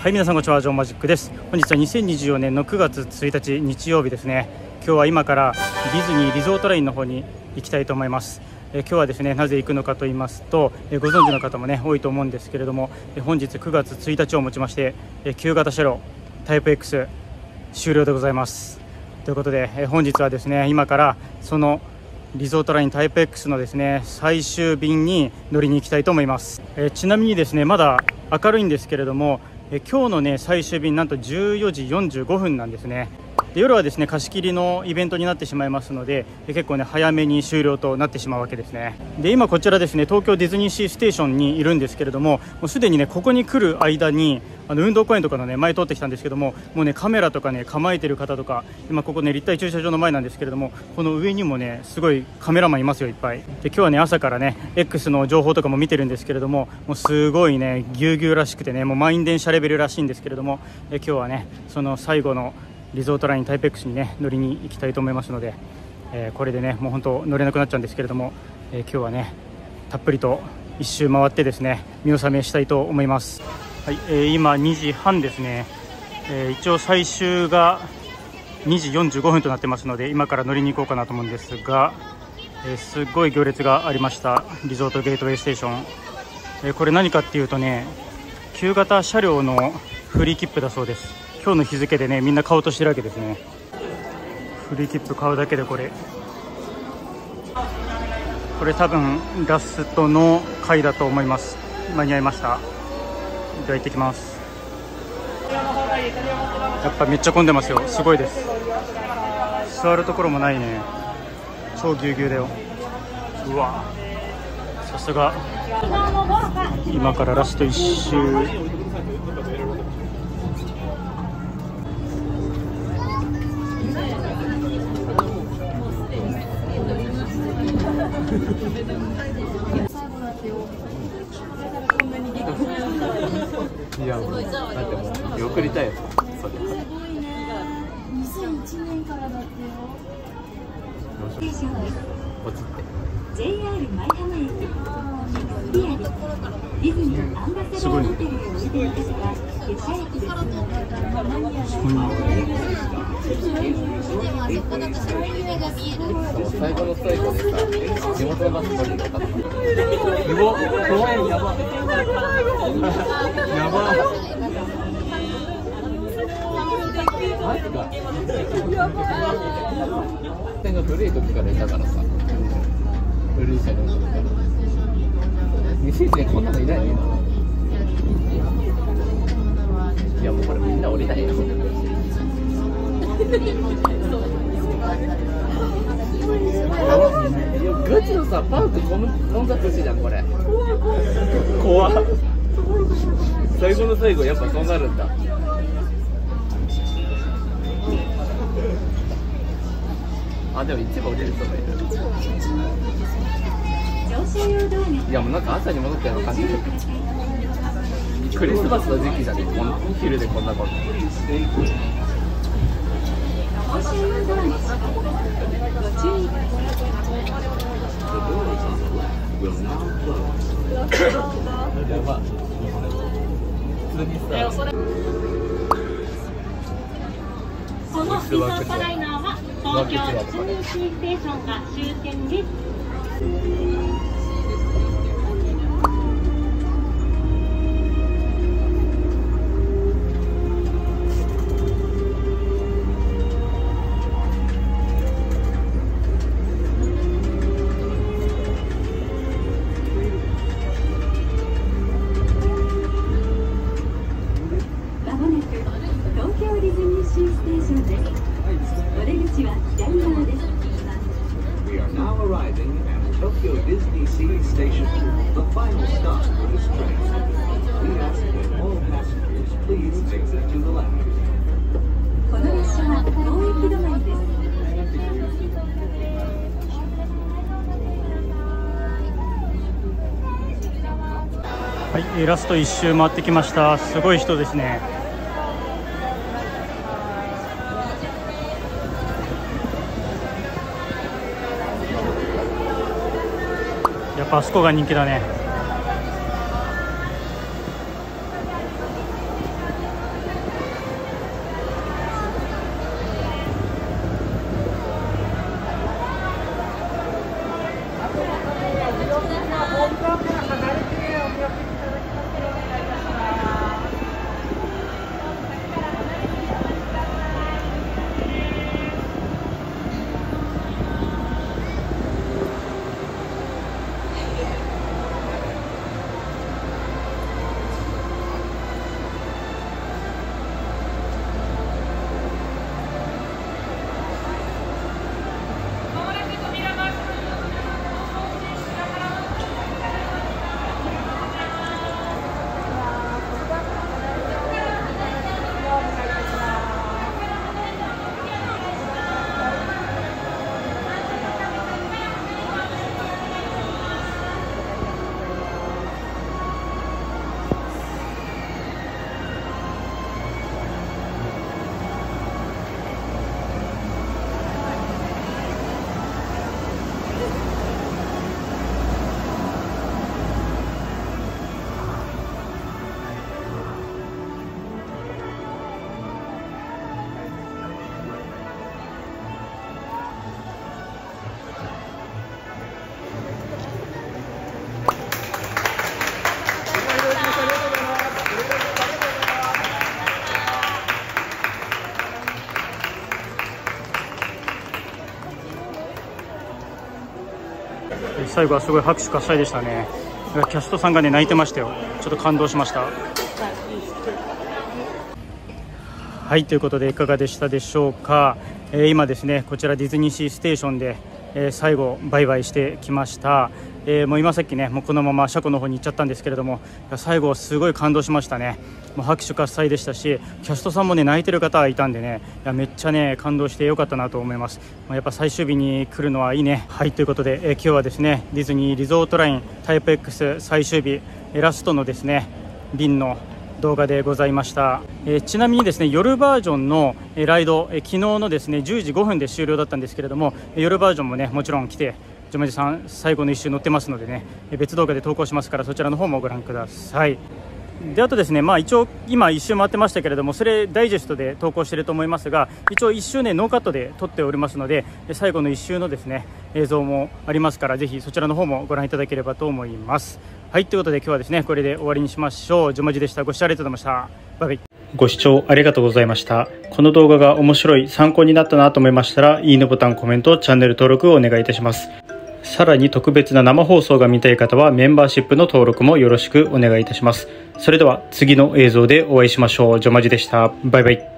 はい皆さんこんにちはジョンマジックです。本日は2024年の9月1日日曜日ですね。今日は今からディズニーリゾートラインの方に行きたいと思います。え今日はですねなぜ行くのかと言いますとえご存知の方もね多いと思うんですけれどもえ本日9月1日をもちましてえ旧型車両タイプ X 終了でございます。ということでえ本日はですね今からそのリゾートラインタイプ X のですね最終便に乗りに行きたいと思います。えちなみにですねまだ明るいんですけれども今日のね最終便なんと14時45分なんですね。で夜はですね貸し切りのイベントになってしまいますので結構ね早めに終了となってしまうわけですね。で今こちらですね東京ディズニーシーステーションにいるんですけれどももうすでにねここに来る間にあの運動公園とかのね前通ってきたんですけどももうねカメラとかね構えてる方とか今ここね立体駐車場の前なんですけれどもこの上にもねすごいカメラマンいますよいっぱい。で今日はね朝からね X の情報とかも見てるんですけれどももうすごいねぎゅうぎゅうらしくてねもう満員電車レベルらしいんですけれどもえ今日はねその最後のリゾートライン Type X にね乗りに行きたいと思いますので、えー、これでねもう本当乗れなくなっちゃうんですけれども、えー、今日はねたっぷりと1周回ってですね見納めしたいと思います。はい、えー、今2時半ですね、え一応最終が2時45分となってますので今から乗りに行こうかなと思うんですが、えすごい行列がありましたリゾートゲートウェイステーション、えこれ何かっていうとね旧型車両のフリー切符だそうです。今日の日付でねみんな買おうとしてるわけですね。フリー切符買うだけでこれ。これ多分ラストの回だと思います。間に合いました。では行ってきます。やっぱめっちゃ混んでますよ。すごいです。座るところもないね。超ぎゅうぎゅうだよ。うわ。さすが。今からラスト1周。だってもう見送りたいよそれすごいね2001年からだってよ落ちて JR 舞浜駅リアルディズニーアンバサダーホテルを降りていたから下車駅です。最後の最後でさ地元のバス乗りたかったすご公園やばやばマジか点が古い時からいたからさ。古い車両とか西市でこんなのいないのいやもうこれみんな降りな。いよガチのさパーク混雑してじゃんこれ。怖っ。最後の最後やっぱそうなるんだ。あでも一部降りる人がいる。いやもうなんか朝に戻ったような感じ。クリスマスの時期じゃねこの昼でこんなこと。やば普通にさ。このリゾートライナーは東京ディズニーシーステーションが終点です。はい、ラスト1周回ってきました。すごい人ですね。やっぱあそこが人気だね。最後はすごい拍手喝采でしたね。キャストさんがね泣いてましたよ。ちょっと感動しました。はいということでいかがでしたでしょうか、えー、今ですねこちらディズニーシーステーションで、えー、最後バイバイしてきました、えー、もう今さっきねもうこのまま車庫の方に行っちゃったんですけれども最後すごい感動しましたね。もう拍手喝采でしたしキャストさんもね泣いてる方がいたんでねいやめっちゃね感動してよかったなと思います、まあ、やっぱ最終日に来るのはいいね。はいということで、え今日はですねディズニーリゾートラインタイプ X 最終日ラストのですね便の動画でございました、えー、ちなみにですね夜バージョンのえライド、えー、昨日のですね10時5分で終了だったんですけれども夜バージョンもねもちろん来てジョマジさん最後の1周乗ってますのでね別動画で投稿しますからそちらの方もご覧ください。であとですね、まあ、一応今1周回ってましたけれどもそれダイジェストで投稿していると思いますが一応1周ねノーカットで撮っておりますので最後の1周のですね映像もありますからぜひそちらの方もご覧いただければと思います。はいということで今日はですねこれで終わりにしましょう。ジョマジでした。ご視聴ありがとうございました。バイバイ。ご視聴ありがとうございました。この動画が面白い、参考になったなと思いましたら、いいねボタン、コメント、チャンネル登録をお願いいたします。さらに特別な生放送が見たい方はメンバーシップの登録もよろしくお願いいたします。それでは次の映像でお会いしましょう。ジョマジでした。バイバイ。